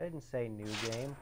I didn't say new game.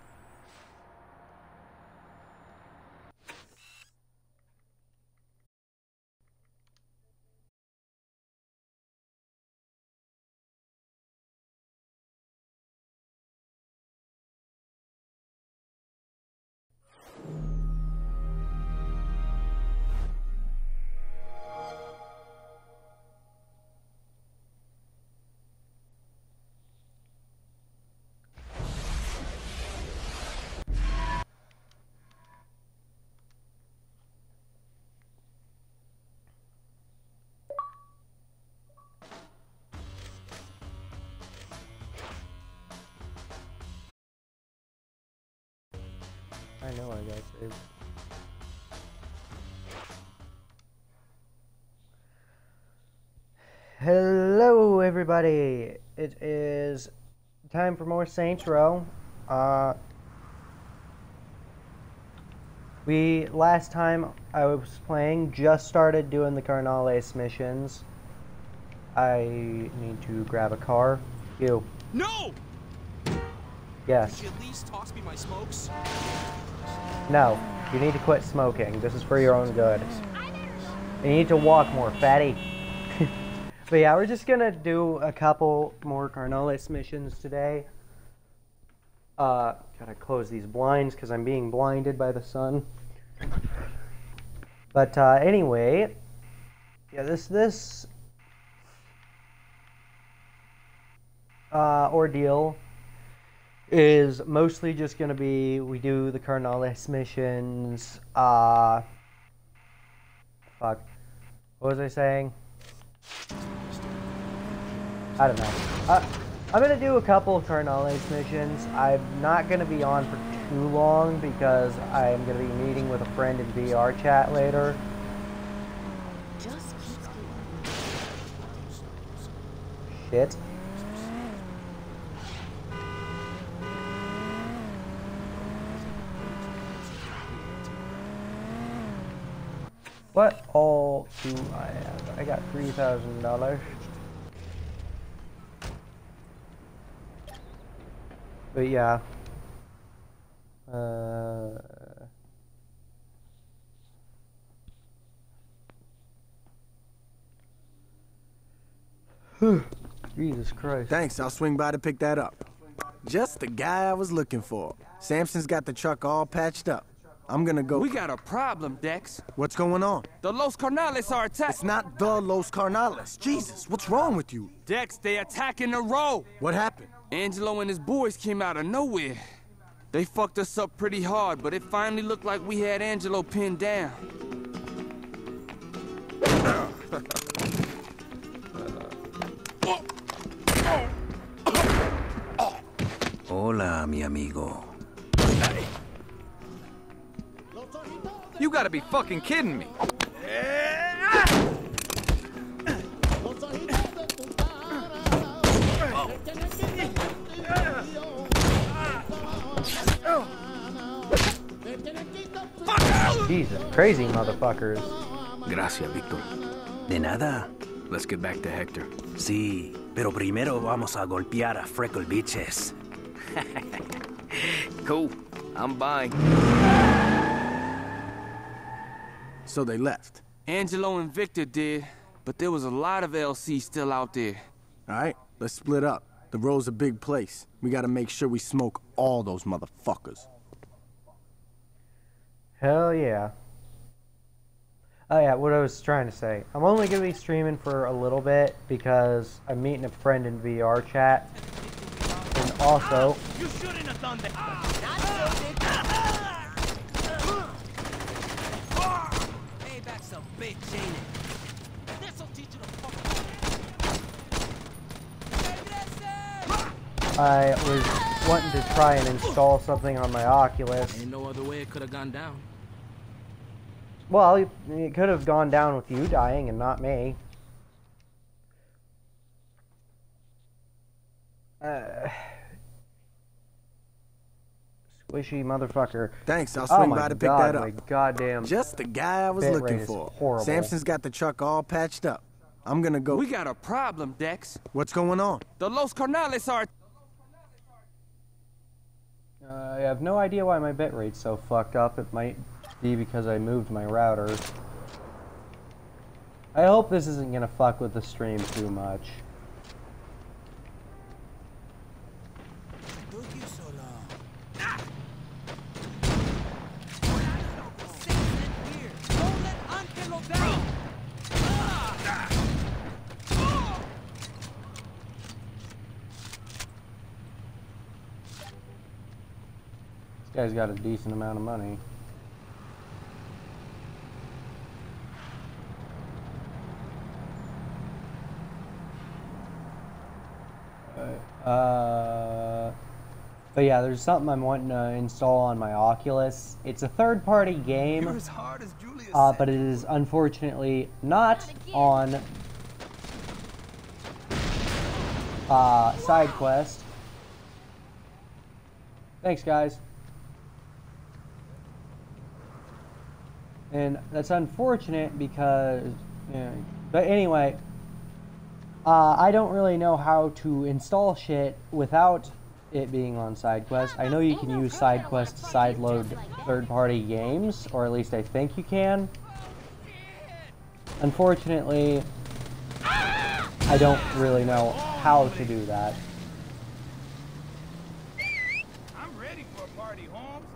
Know I got saved. Hello, everybody. It is time for more Saints Row. Uh, we last time I was playing just started doing the Carnales missions. I need to grab a car. You. No! Yes. Could you at least toss me my smokes? No, you need to quit smoking. This is for your own good. You need to walk more, fatty. but yeah, we're just gonna do a couple more Carnales missions today. Uh, gotta close these blinds because I'm being blinded by the sun. But uh, anyway, yeah, this this uh, ordeal is mostly just gonna be we do the Carnales missions. Uh, fuck, what was I saying? I don't know. Uh, I'm gonna do a couple of Carnales missions. I'm not gonna be on for too long because I'm gonna be meeting with a friend in VR chat later. Just keep going. Shit. What all do I have? I got three thousand dollars. But yeah. Uh Jesus Christ. Thanks, I'll swing by to pick that up. Just the guy I was looking for. Samson's got the truck all patched up. I'm gonna go. We got a problem, Dex. What's going on? The Los Carnales are attacking. It's not the Los Carnales. Jesus, what's wrong with you? Dex, they attacking the row. What happened? Angelo and his boys came out of nowhere. They fucked us up pretty hard, but it finally looked like we had Angelo pinned down. Hola, mi amigo. You gotta be fucking kidding me. Jesus, crazy motherfuckers. Gracias, Víctor. De nada. Let's get back to Hector. Sí, pero primero vamos a golpear a Freckle Bitches. Cool. I'm buying. So they left. Angelo and Victor did, but there was a lot of LC still out there. All right, let's split up. The road's a big place. We gotta make sure we smoke all those motherfuckers. Hell yeah. Oh yeah, what I was trying to say. I'm only gonna be streaming for a little bit because I'm meeting a friend in VR chat. And also, You shouldn't have done that. Payback's a bitch, ain't it? This'll teach you to fuck. I was wanting to try and install something on my Oculus. Ain't no other way it could have gone down. Well, it it could have gone down with you dying and not me. Uh, squishy motherfucker. Thanks, I'll Oh swing my by to pick god, that my up. goddamn. Just the guy I was looking for. horrible. Samson's got the truck all patched up. I'm gonna go. We got a problem, Dex. What's going on? The Los Carnales are. I have no idea why my bitrate's so fucked up. It might be because I moved my router. I hope this isn't gonna fuck with the stream too much. Guy's got a decent amount of money. Uh, but yeah, there's something I'm wanting to install on my Oculus. It's a third-party game, as hard as uh, but it is unfortunately not on uh, SideQuest. Thanks, guys. And that's unfortunate because, yeah. but anyway, uh, I don't really know how to install shit without it being on SideQuest. I know you can use SideQuest to sideload third-party games, or at least I think you can. Unfortunately, I don't really know how to do that. I'm ready for a party, Holmes.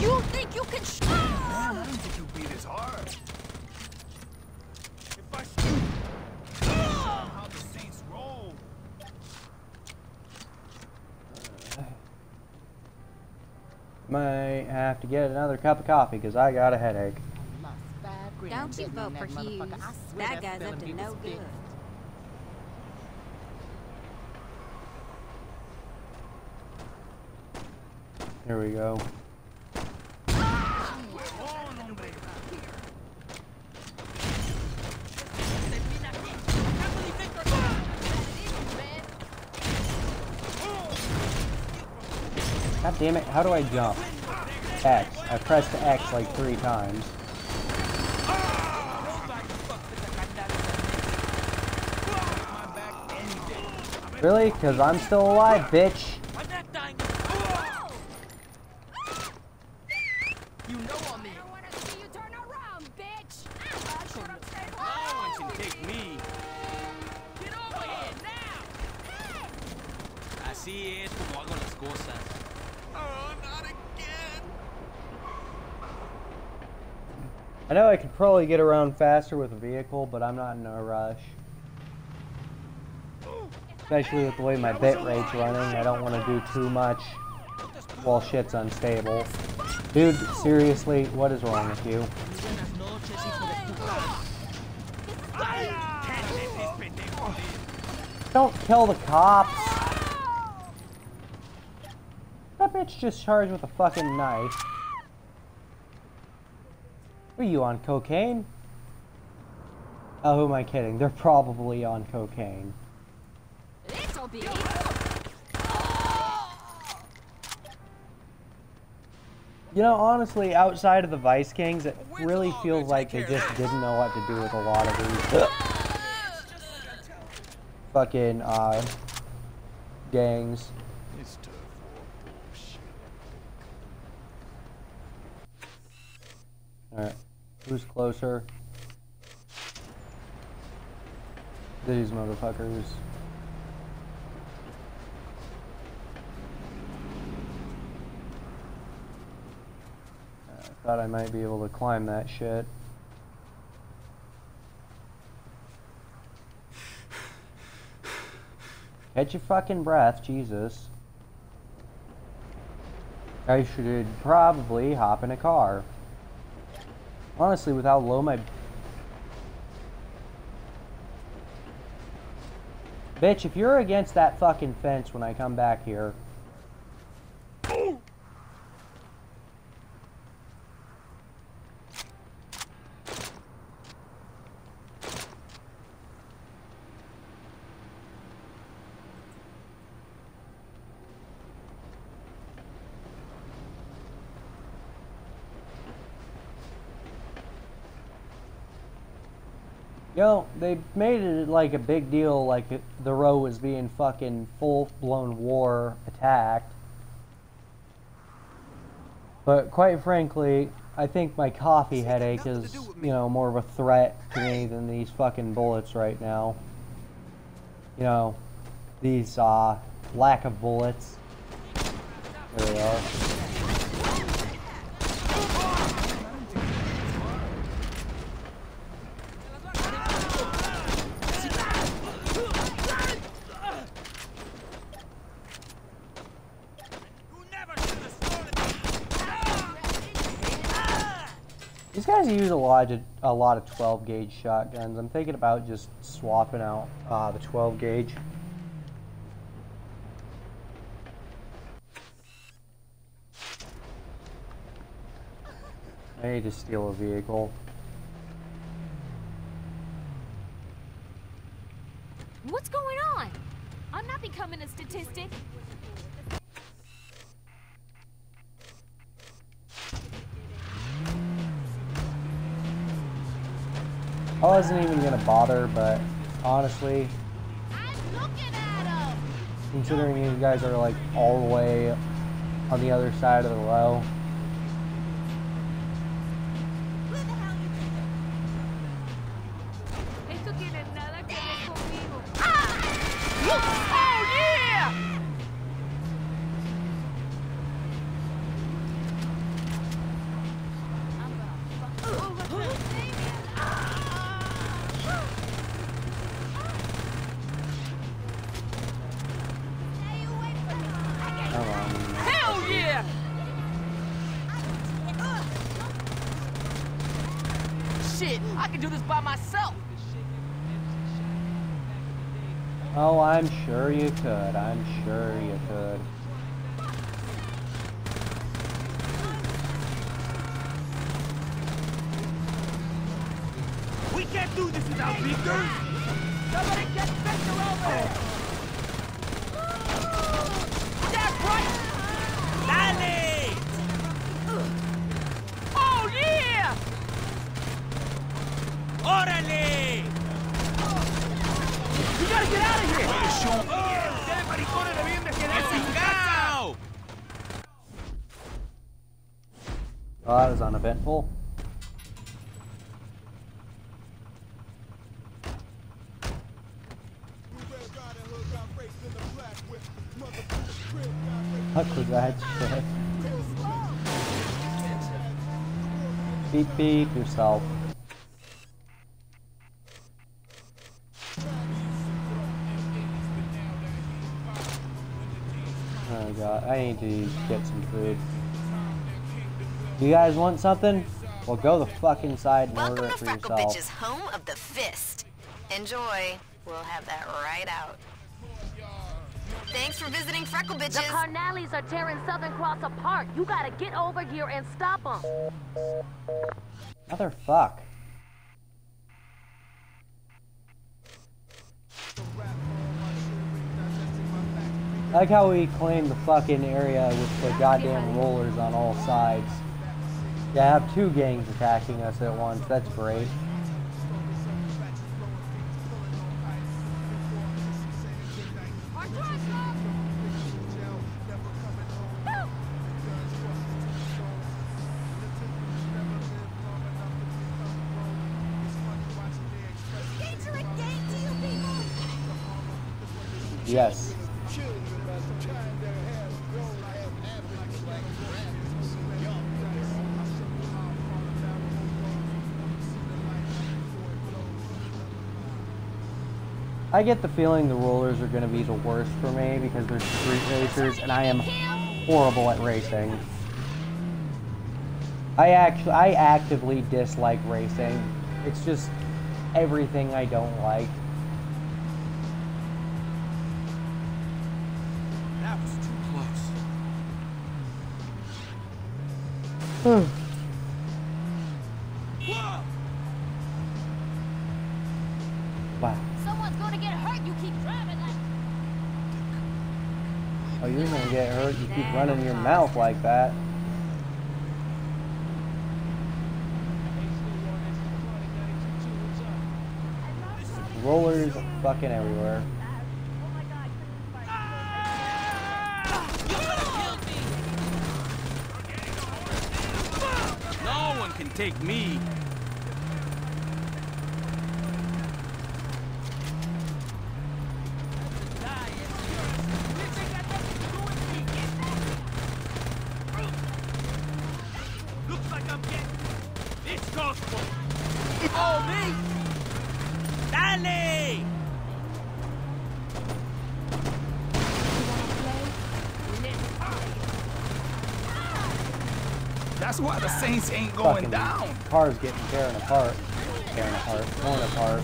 You think you can sh- Man, I didn't think you beat be this hard. If I shoot, how the Saints roll. Might have to get another cup of coffee because I got a headache. Don't you vote for Hughes. That guy's up to no good. Here we go. Damn it, how do I jump? X. I pressed X like three times. Really? Because I'm still alive, bitch. Probably get around faster with a vehicle, but I'm not in a rush. Especially with the way my bit rate's running, I don't want to do too much while shit's unstable. Dude, seriously, what is wrong with you? Don't kill the cops! That bitch just charged with a fucking knife. Are you on cocaine? Oh, who am I kidding? They're probably on cocaine. This'll be You know, honestly, outside of the Vice Kings, it really feels like they just didn't know what to do with a lot of these fucking uh, gangs. It's tough. Shit. Alright, who's closer? These motherfuckers. I thought I might be able to climb that shit. Catch your fucking breath, Jesus. I should probably hop in a car. Honestly, with how low my... Bitch, if you're against that fucking fence when I come back here... You know, they made it like a big deal, like the row was being fucking full blown war attacked. But quite frankly, I think my coffee headache is, you know, more of a threat to me than these fucking bullets right now. You know, these, uh, lack of bullets. There they are. These guys use a lot of a lot of 12 gauge shotguns. I'm thinking about just swapping out uh, the 12 gauge. I need to steal a vehicle. What's going on? I'm not becoming a statistic. I wasn't even gonna bother, but honestly, considering you guys are like all the way on the other side of the row, Esto tiene nada que ver conmigo. Oh yeah! I'm gonna fuck over this thing. Stay away from me. I get come on. Hell yeah! Shit, I can do this by myself. Oh, I'm sure you could. I'm sure you could. We can't do this without beakers! Somebody get Victor over here. That's right. Dale. Oh yeah. Órale. You gotta get out of here. Ustedes maricones debían de quedarse en casa. Oh, that was uneventful. Fuck was that shit? Beep beep yourself. Oh god, I need to get some food. You guys want something? Well, go the fuck inside and Welcome order to it for Freckle yourself. Bitch's home of the fist. Enjoy. We'll have that right out. Thanks for visiting Freckle The Bitches. Carnales are tearing Southern Cross apart. You gotta get over here and stop them. Motherfuck. I like how we claim the fucking area with the goddamn rollers on all sides. Yeah, I have two gangs attacking us at once. That's great. Yes. I get the feeling the rollers are going to be the worst for me because they're street racers and I am horrible at racing. I actually I actively dislike racing. It's just everything I don't like. Running your mouth like that. rollers fucking everywhere. No one can take me. Ain't going down. cars getting tearing apart. Tearing apart. Torn apart.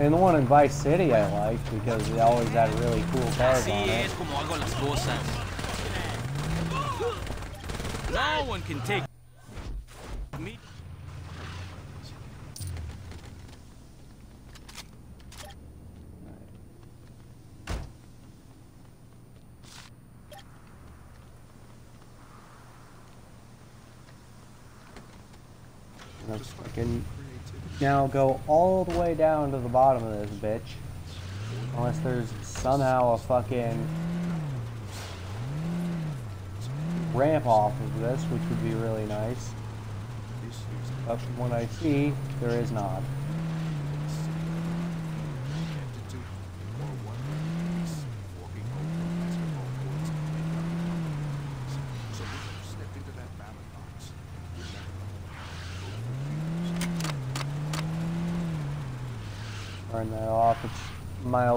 And the one in Vice City I liked because they always had really cool cars on it. como hago las cosas. No one can take me. Let's fucking now go all the way down to the bottom of this bitch. Unless there's somehow a fucking ramp off of this, which would be really nice. But from what I see, there is not.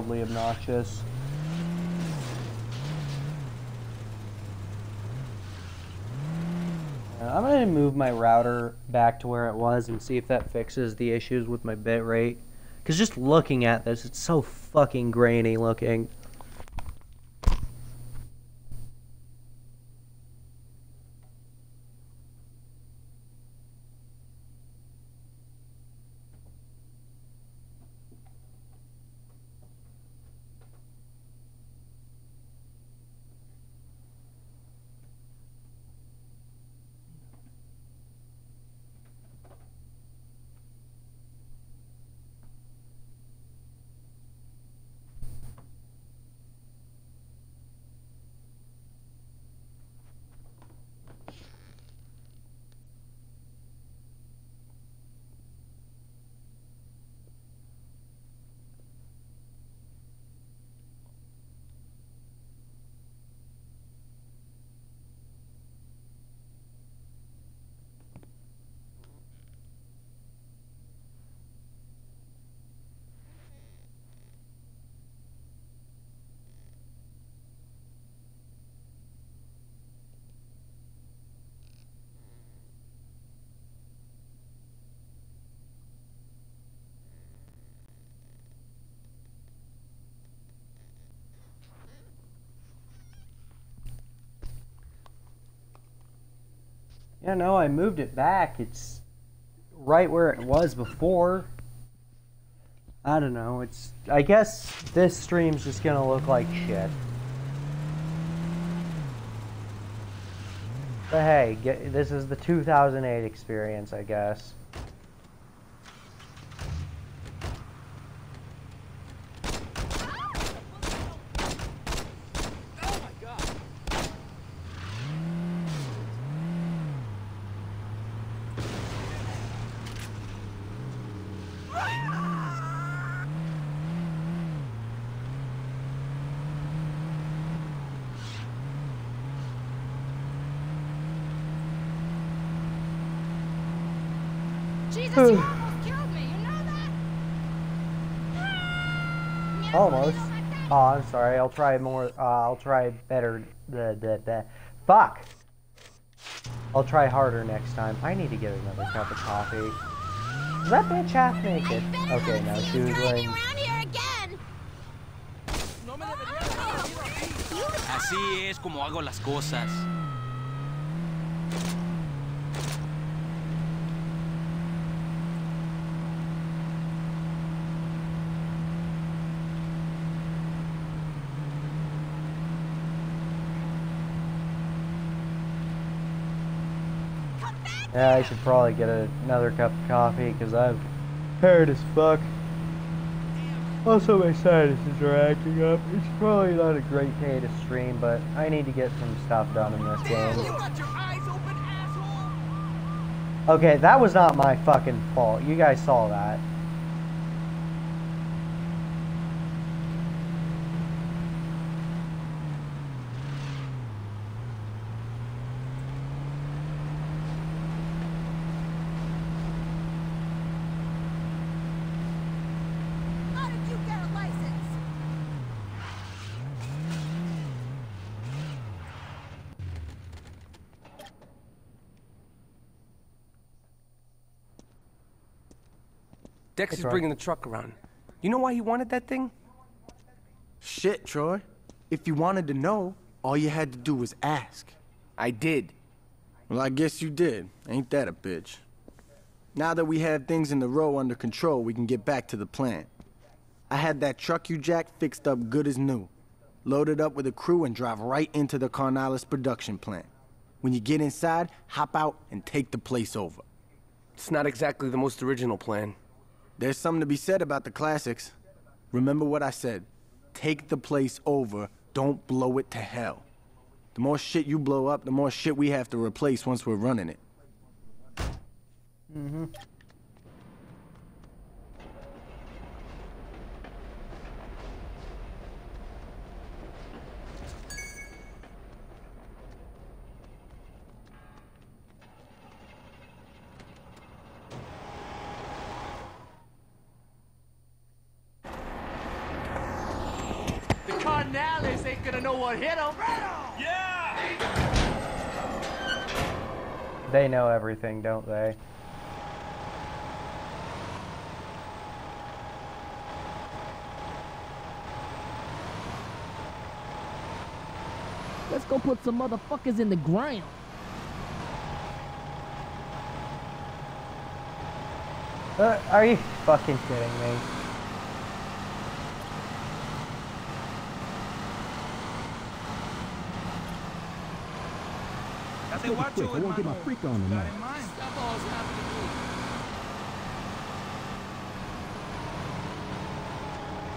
It's mildly obnoxious. Uh, I'm going to move my router back to where it was and see if that fixes the issues with my bit rate. Because just looking at this, it's so fucking grainy looking. Yeah, no, I moved it back. It's right where it was before. I don't know. It's. I guess this stream's just gonna look like shit. But hey, get, this is the 2008 experience, I guess. Jesus, you almost killed me. You know that? Almost. Oh, I'm sorry. I'll try more. Uh, I'll try better. The the the. Fuck. I'll try harder next time. I need to get another cup of coffee. Is that bitch half naked? Okay, no, she was wearing. around here. Así es como hago las cosas. Yeah, I should probably get a, another cup of coffee because I'm tired as fuck. Also, my sinuses are acting up. It's probably not a great day to stream, but I need to get some stuff done in this game. Okay, that was not my fucking fault. You guys saw that. How did you get a license? Dex is Troy. bringing the truck around. You know why he wanted that thing? Shit, Troy. If you wanted to know, all you had to do was ask. I did. Well, I guess you did. Ain't that a bitch? Now that we have things in the row under control, we can get back to the plan. I had that truck you jacked fixed up good as new. Loaded up with a crew and drive right into the Carnales production plant. When you get inside, hop out and take the place over. It's not exactly the most original plan. There's something to be said about the classics. Remember what I said. Take the place over, don't blow it to hell. The more shit you blow up, the more shit we have to replace once we're running it. Mm-hmm. The Carnales ain't gonna know what hit them. Yeah! They know everything, don't they? Let's go put some motherfuckers in the ground. Uh, are you fucking kidding me? Date guacho, I won't get my freak on tonight. Stop all that's happening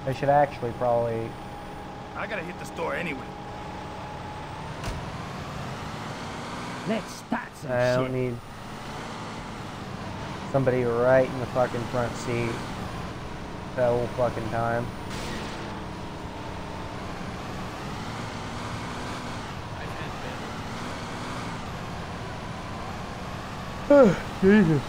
to. I should actually probably. I gotta hit the store anyway. Let's start some I don't shit. need somebody right in the fucking front seat that whole fucking time. Jesus.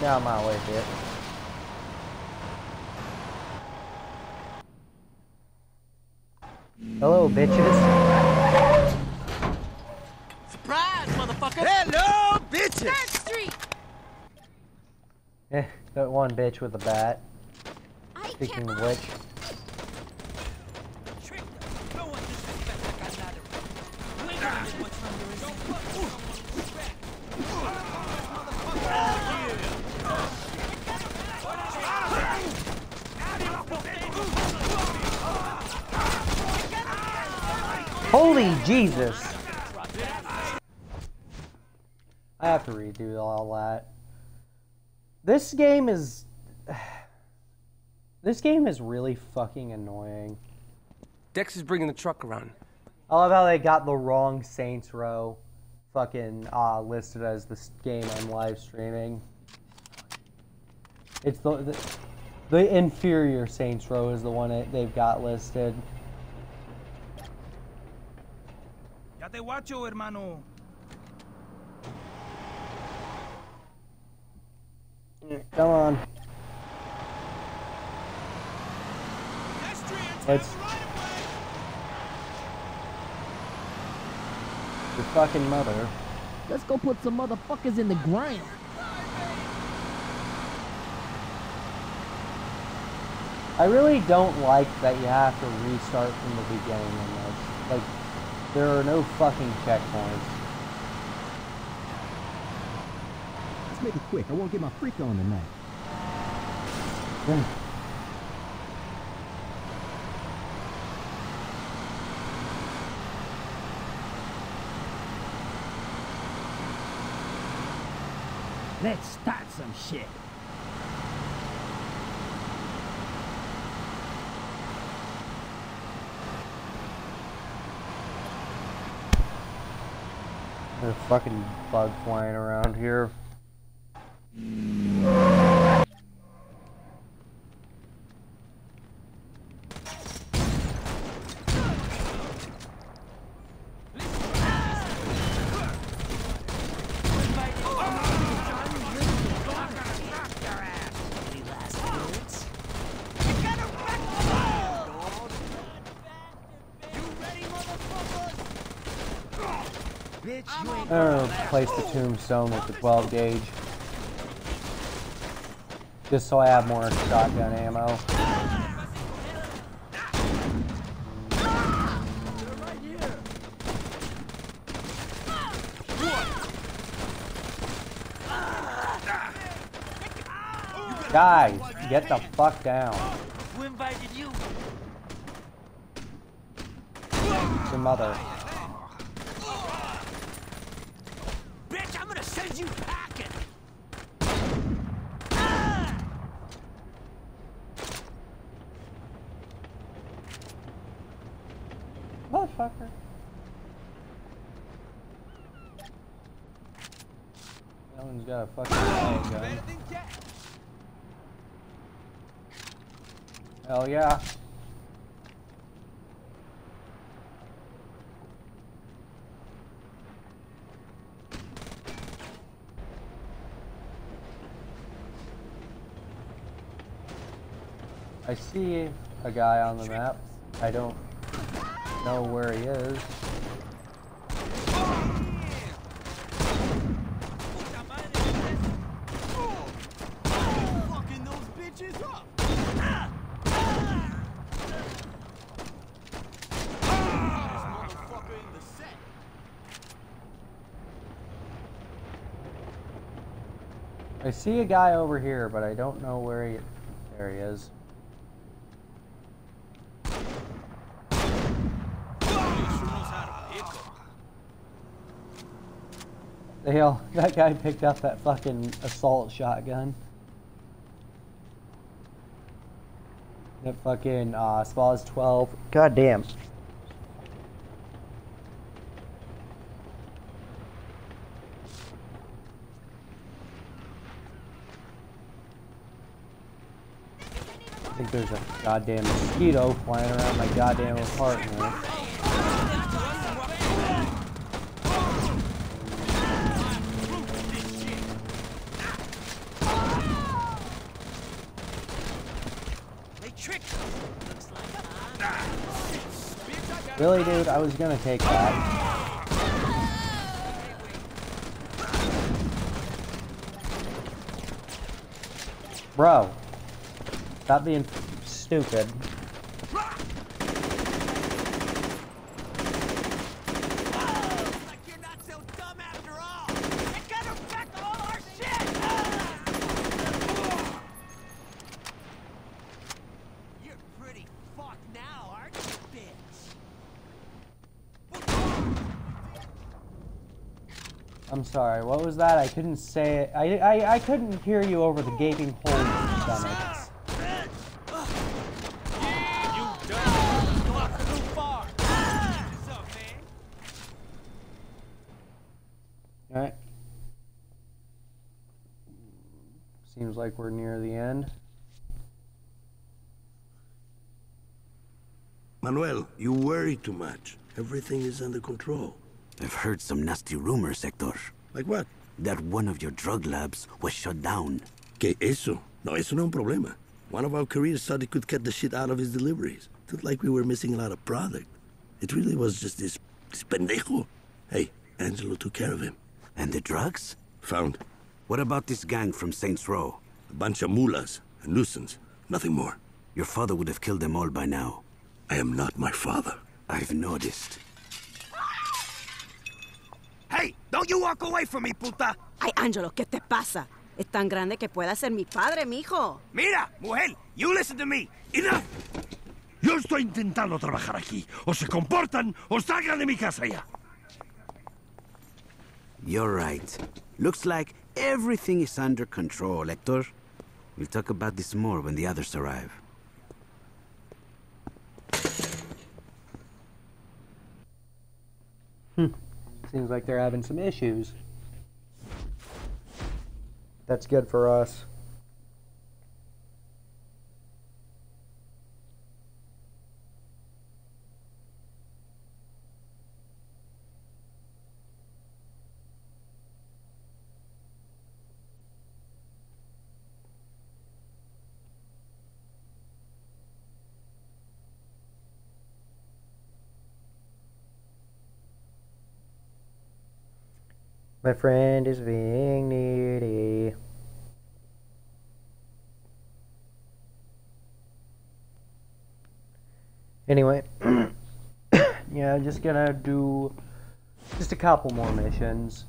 Now I'm out with it. Hello, bitches. Surprise, motherfucker! Hello, bitches! That one bitch with the bat. I Speaking of which, No one disrespects the Carnales. You ain't gonna get much from your receipt. holy Jesus! I have to redo all that. This game is. This game is really fucking annoying. Dex is bringing the truck around. I love how they got the wrong Saints Row fucking uh, listed as this game I'm live streaming. It's the, the The inferior Saints Row is the one that they've got listed. Ya te guacho, hermano. Come on. It's your fucking mother. Let's go put some motherfuckers in the ground. I really don't like that you have to restart from the beginning in this. Like, there are no fucking checkpoints. Let's make it quick. I won't get my freak on tonight. Let's start some shit. There's a fucking bug flying around here. Gonna replace the tombstone with the 12 gauge. Just so I have more shotgun ammo. Guys, get the fuck down. Who invited you? Your mother. Bitch, I'm gonna send you packing. Motherfucker. That one's got a fucking riot gun. Hell yeah. I see a guy on the map. I don't know where he is. I see a guy over here, but I don't know where he. There he is. The hell, that guy picked up that fucking assault shotgun. That fucking uh, Spaz 12. God damn. I think there's a goddamn mosquito flying around my goddamn apartment. They tricked us. Looks like, huh? Bitch, I got Really, dude? I was gonna take that. Bro, stop being stupid. that, I couldn't say it. I, I, I couldn't hear you over the gaping hole in your stomach. Alright. Seems like we're near the end. Manuel, you worry too much. Everything is under control. I've heard some nasty rumors, Hector. Like what? That one of your drug labs was shut down. ¿Qué eso? No, eso no es un problema. One of our careers thought he could cut the shit out of his deliveries. Looked like we were missing a lot of product. It really was just this, this pendejo. Hey, Angelo took care of him. And the drugs? Found. What about this gang from Saints Row? A bunch of mulas, a nuisance. Nothing more. Your father would have killed them all by now. I am not my father. I've noticed. Hey, don't you walk away from me, puta! Ay, Angelo, ¿qué te pasa? Es tan grande que pueda ser mi padre, mijo. Mira, mujer, you listen to me. Enough! Yo estoy intentando trabajar aquí. O se comportan o salgan de mi casa ya. You're right. Looks like everything is under control, Hector. We'll talk about this more when the others arrive. Hmm. Seems like they're having some issues. That's good for us. My friend is being needy. Anyway, yeah, I'm just gonna do just a couple more missions.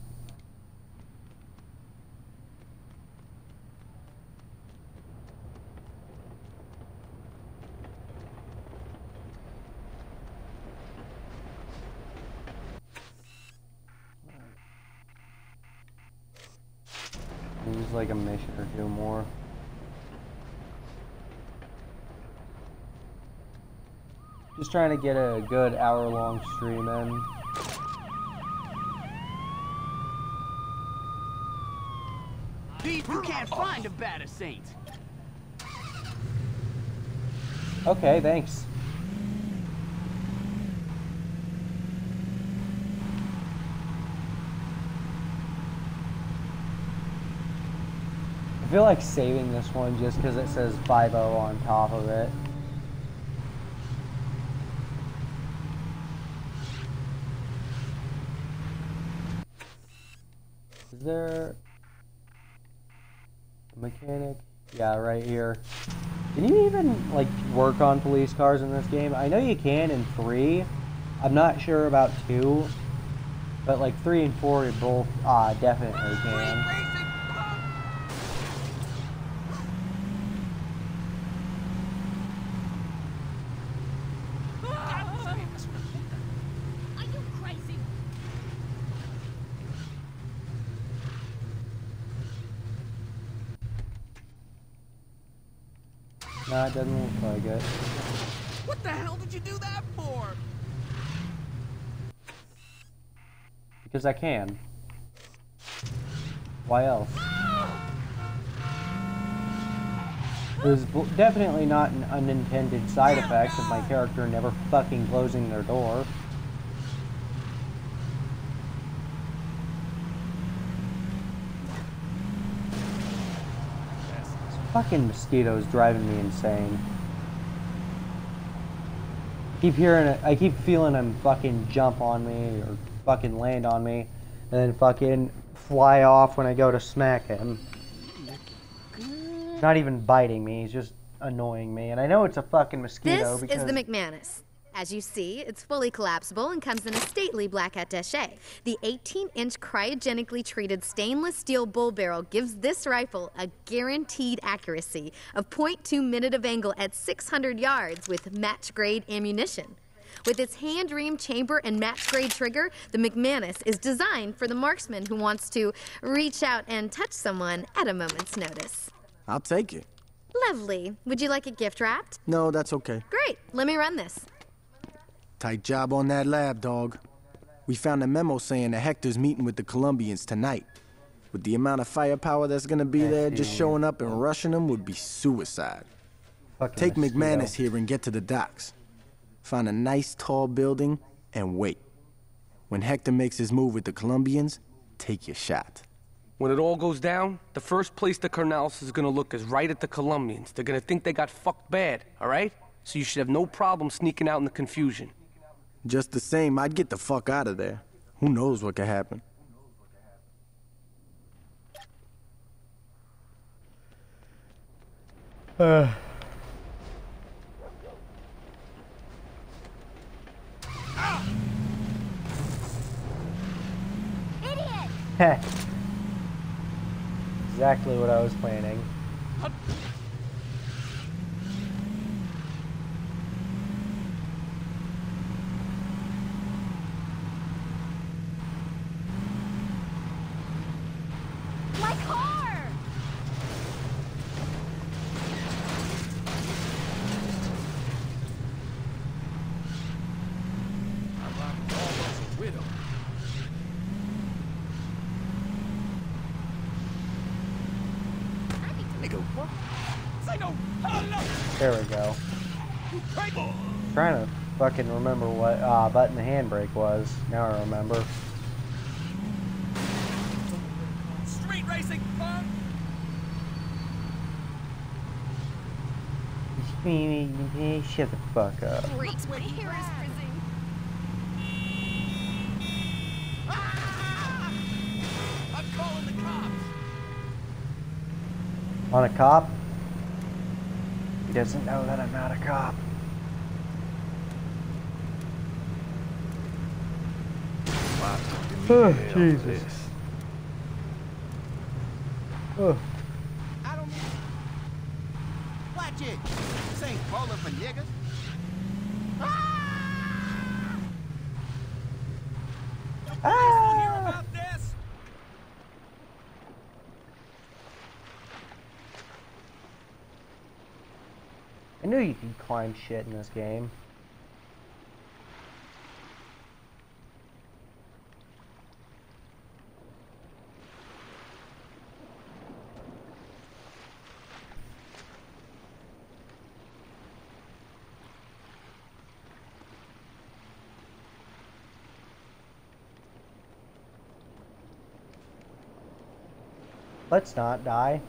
Like a mission or two more. Just trying to get a good hour long stream in. You can't find a badder saint. Okay, thanks. Feel like saving this one just because it says 5 on top of it. Is there a mechanic? Yeah, right here. Can you even like work on police cars in this game? I know you can in three. I'm not sure about two, but like three and four, you both uh, definitely can. Are you crazy? No, it doesn't look like it. What the hell did you do that for? Because I can. Why else? There's b- definitely not an unintended side effect of my character never fucking closing their door. This fucking mosquitoes driving me insane. I Keep hearing it. I keep feeling them fucking jump on me or fucking land on me, and then fucking fly off when I go to smack him. Not even biting me. He's just annoying me, and I know it's a fucking mosquito This because is the McManus. As you see, it's fully collapsible and comes in a stately black attache. The 18-inch cryogenically treated stainless steel bull barrel gives this rifle a guaranteed accuracy of 0.2 minute of angle at 600 yards with match-grade ammunition. With its hand ream chamber and match-grade trigger, the McManus is designed for the marksman who wants to reach out and touch someone at a moment's notice. I'll take it. Lovely. Would you like it gift wrapped? No, that's okay. Great. Let me run this. Tight job on that lab, dog. We found a memo saying that Hector's meeting with the Colombians tonight. With the amount of firepower that's gonna be there, just showing up and rushing them would be suicide. Fucking Take mosquito. McManus here and get to the docks. find a nice tall building, and wait. When Hector makes his move with the Colombians, take your shot. When it all goes down, the first place the Carnales is gonna look is right at the Colombians. They're gonna think they got fucked bad, alright? So you should have no problem sneaking out in the confusion. Just the same, I'd get the fuck out of there. Who knows what could happen? Uh. Heh. exactly what I was planning. My car! I'm almost a widow. Nigga, Say no! Hello! There we go. You crazy! Trying fucking remember what uh, button the handbrake was. Now I remember. Street racing punk! Shut the fuck up. Great, my hair is frizzing. I'm calling the cops! On a cop? He doesn't know that I'm not a cop. Oh, Jesus. Oh, I don't mean. Watch it. This ain't bowling for niggas. Ah! I knew you could climb shit in this game. Let's not die.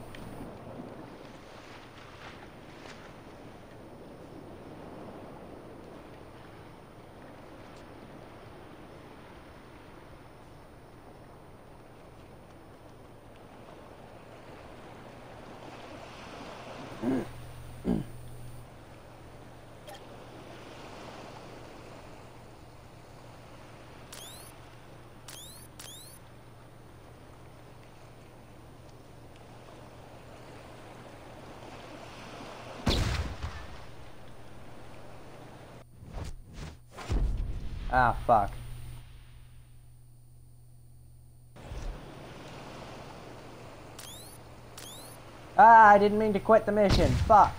Ah, fuck. Ah, I didn't mean to quit the mission. Fuck.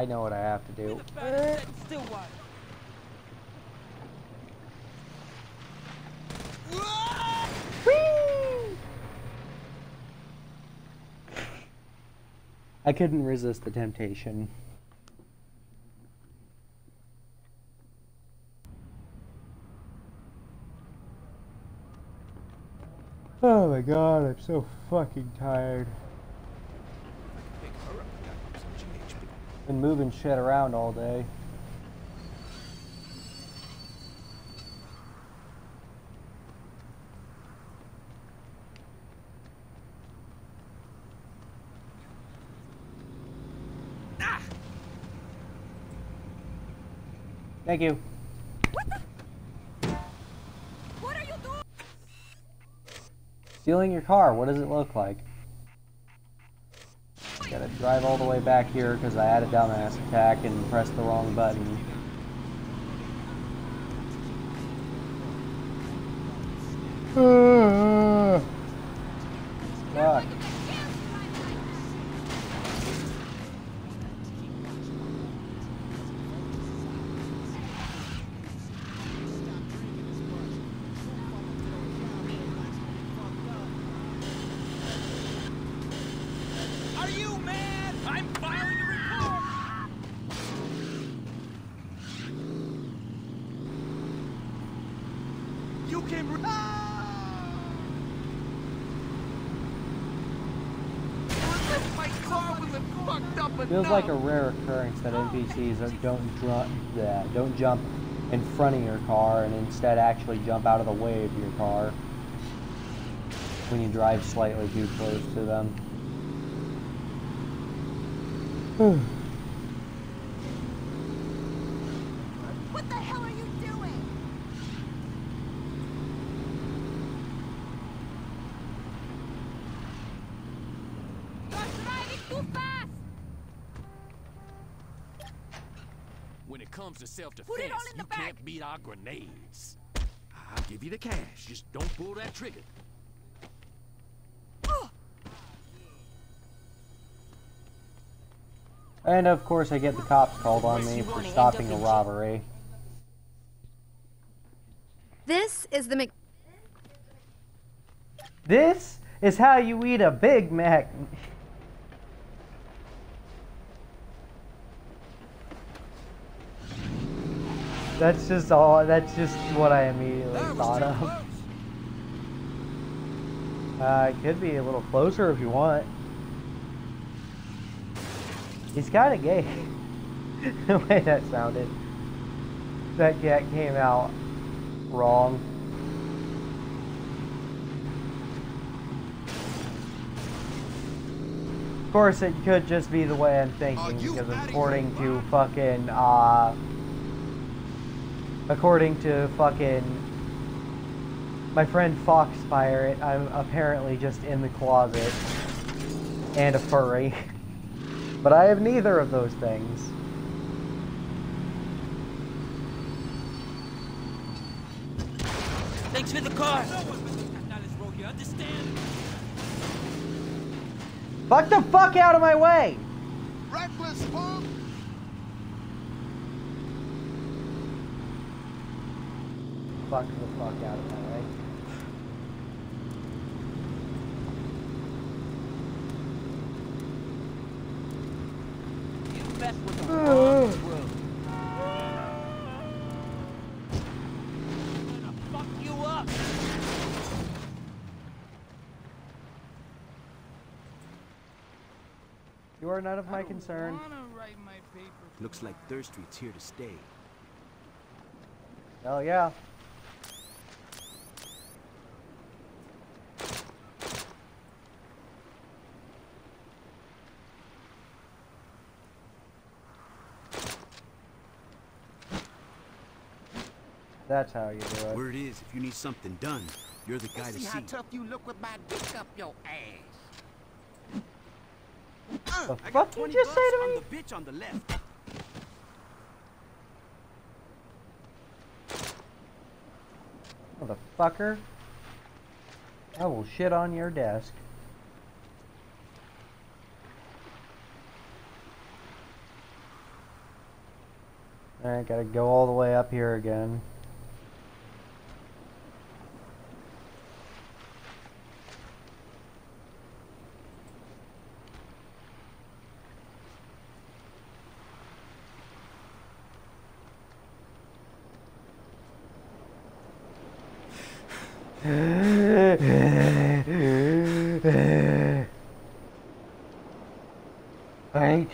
I know what I have to do. Uh, I couldn't resist the temptation. Oh my god, I'm so fucking tired. Been moving shit around all day. Thank you. What are you doing? Stealing your car, what does it look like? Gotta drive all the way back here because I had a dumbass attack and pressed the wrong button. Fuck. are you, man? I'm filing a report. You can. Re- My car was fucked up Feels like a rare occurrence that NPCs are- don't dr- yeah, don't jump in front of your car and instead actually jump out of the way of your car when you drive slightly too close to them. What the hell are you doing? You're driving too fast! When it comes to Put it self-defense, all in the you can't beat our grenades. I'll give you the cash. Just don't pull that trigger. And of course, I get the cops called on me for stopping a robbery. This is the Mc. This is how you eat a Big Mac. That's just all. That's just what I immediately thought of. Uh, it could be a little closer if you want. He's kind of gay. the way that sounded. That cat came out wrong. Of course, it could just be the way I'm thinking, because according to fucking, uh, according to fucking my friend Foxfire, I'm apparently just in the closet and a furry. But I have neither of those things. Thanks for the car. No one business got this road, you understand? Fuck the fuck out of my way! Reckless punk! Fuck the fuck out of my way. You mess with the wrong crew. I'm gonna fuck you up. You are none of my concern. Wanna write my paper. Looks like Third Street's here to stay. Hell yeah. That's how you do it. Word is, if you need something done, you're the guy to See how tough you look with my dick up your ass. The I fuck you 20 just say to on me? the bitch on the left. Motherfucker. I will shit on your desk. Alright, gotta go all the way up here again.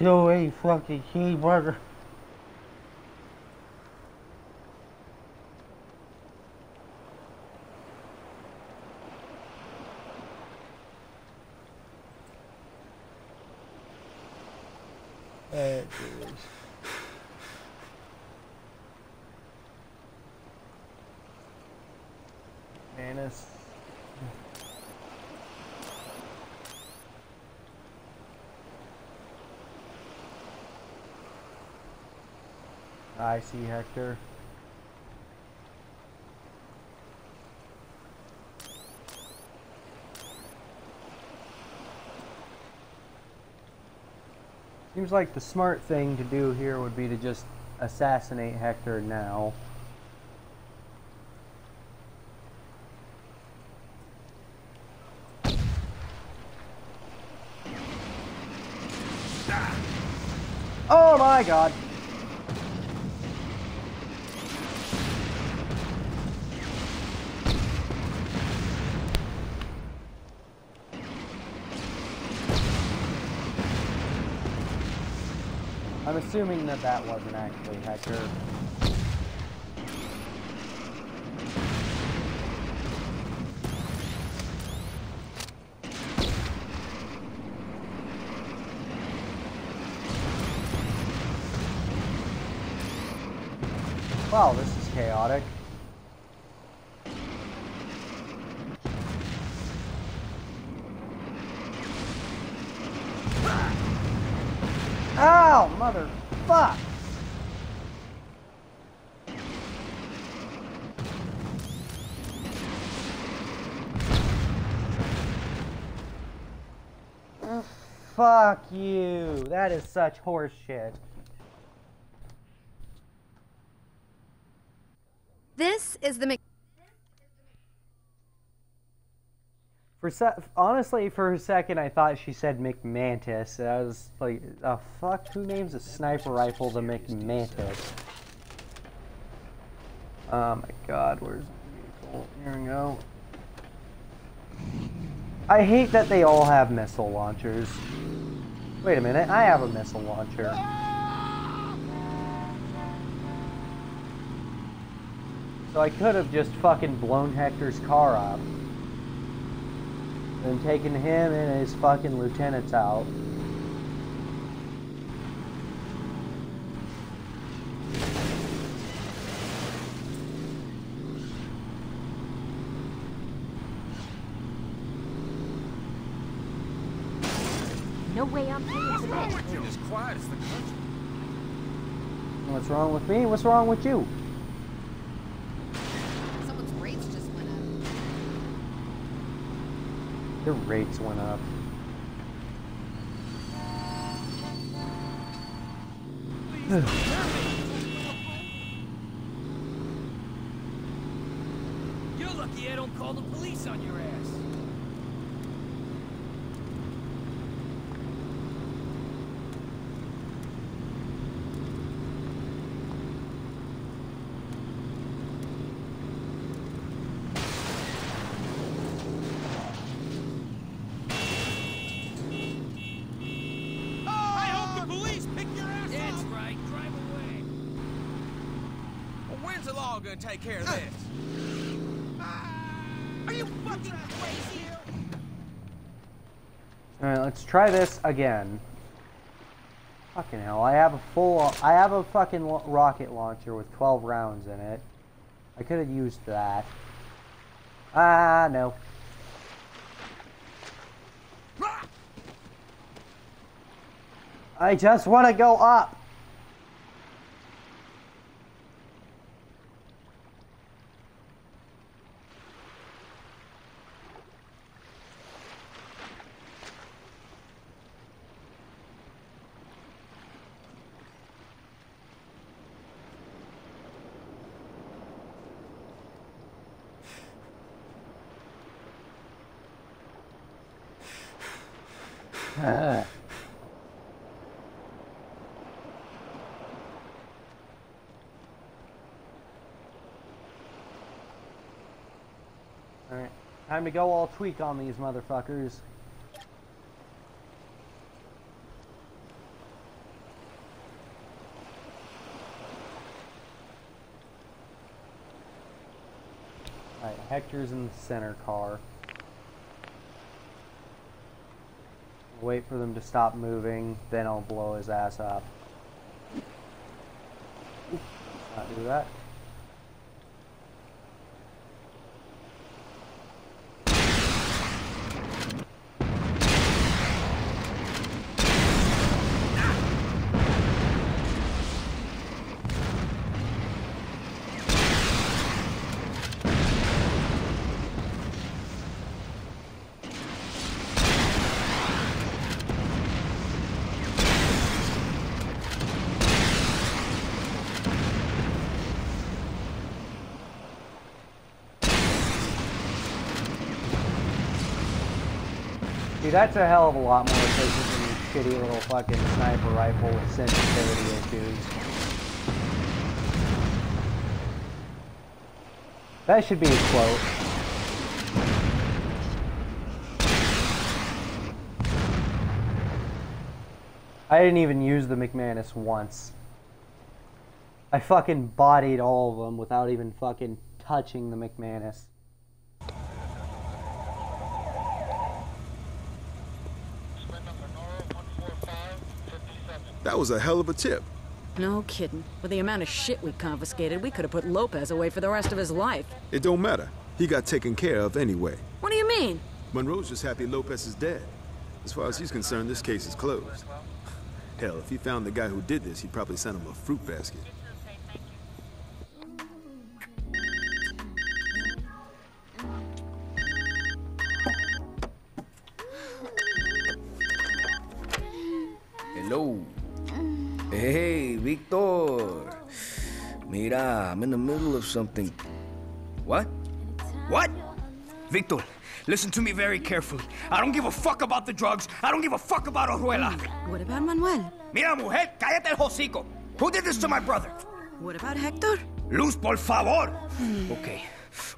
Ain't a fucking cheeseburger. Oh, jeez. Manus. I see Hector. Seems like the smart thing to do here would be to just assassinate Hector now. Oh my god. I'm assuming that that wasn't actually Hector. Wow, this is chaotic. Ow, mother fuck! Fuck you. That is such horse shit. This is the Mc- For honestly, for a second, I thought she said McMantis. I was like, "Oh fuck! Who names a sniper rifle the McMantis?" Oh my god, where's the vehicle? Here we go. I hate that they all have missile launchers. Wait a minute, I have a missile launcher. So I could have just fucking blown Hector's car up. And taken him and his fucking lieutenants out. No way I'm paying for that. You're as quiet as the country. What's wrong with me? What's wrong with you? Someone's rates just went up. Their rates went up. You're lucky I don't call the police on your ass. I hope the police pick your ass That's right. Drive away. Well, when's the gonna take care of this? Are you fucking crazy? Alright, let's try this again. Fucking hell, I have a full, I have a fucking rocket launcher with 12 rounds in it. I could have used that. Ah, no. I just want to go up. To go all tweak on these motherfuckers. Alright, Hector's in the center car. Wait for them to stop moving, then I'll blow his ass up. Not do that. Dude, that's a hell of a lot more efficient than shitty little fucking sniper rifle with sensitivity issues. That should be a quote. I didn't even use the McManus once. I fucking bodied all of them without even fucking touching the McManus. That was a hell of a tip. No kidding. With the amount of shit we confiscated, we could have put Lopez away for the rest of his life. It don't matter. He got taken care of anyway. What do you mean? Monroe's just happy Lopez is dead. As far as he's concerned, this case is closed. Hell, if he found the guy who did this, he'd probably send him a fruit basket. Hello. Hey, Victor. Mira, I'm in the middle of something. What? What? Victor, listen to me very carefully. I don't give a fuck about the drugs. I don't give a fuck about Orejuela. What about Manuel? Mira, mujer, cállate el hocico. Who did this to my brother? What about Hector? Luz, por favor. Okay,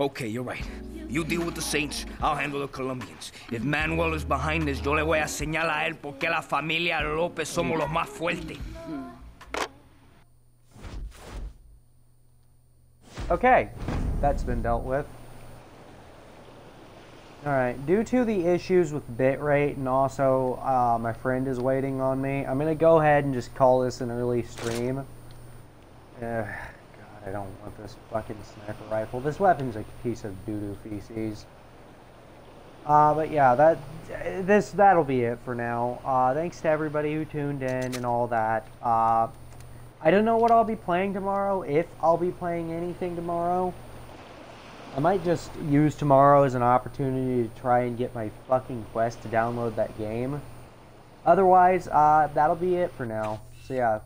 okay, you're right. You deal with the Saints, I'll handle the Colombians. If Manuel is behind this, yo le voy a señalar a él porque la familia López somos los más fuertes. Okay, that's been dealt with. Alright, due to the issues with bitrate and also uh, my friend is waiting on me, I'm going to go ahead and just call this an early stream. Uh, God, I don't want this fucking sniper rifle. This weapon's a piece of doo-doo feces. Uh, but yeah, that this that'll be it for now. Uh, thanks to everybody who tuned in and all that. Uh, I don't know what I'll be playing tomorrow, if I'll be playing anything tomorrow. I might just use tomorrow as an opportunity to try and get my fucking quest to download that game. Otherwise, uh, that'll be it for now. So yeah.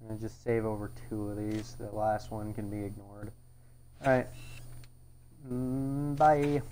I'm gonna just save over two of these. The last one can be ignored. Alright. Mm, bye.